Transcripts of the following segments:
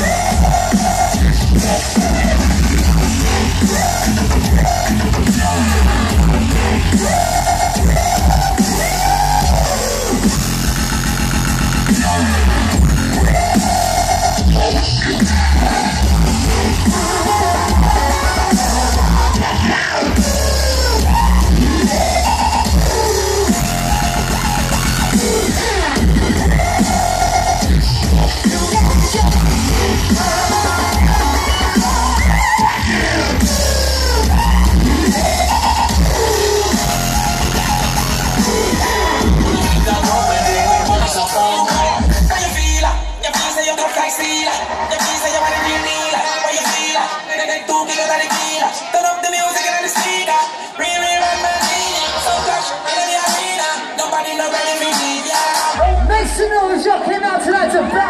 Yeah. That's a fact.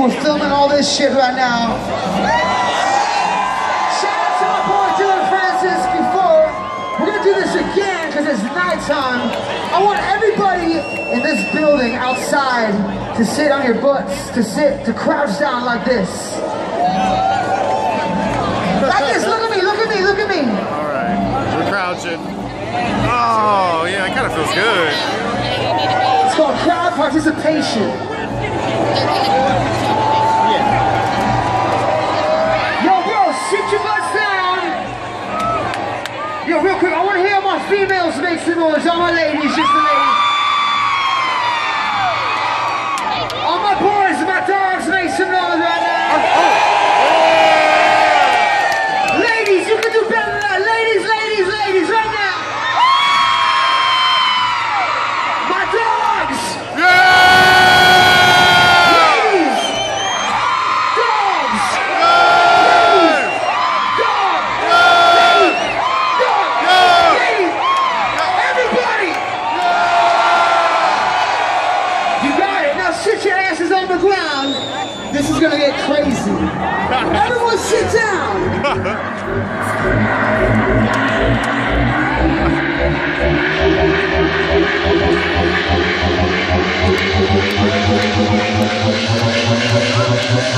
We're filming all this shit right now. Shout out to my boy Dillon Francis before. We're gonna do this again because it's nighttime. I want everybody in this building outside to sit on your butts, to sit, to crouch down like this. Like this, look at me, look at me, look at me. All right, we're crouching. Oh, yeah, it kind of feels good. It's called crowd participation. Sit your butts down. Yo, real quick, I want to hear my females make some noise. All my ladies, just the ladies.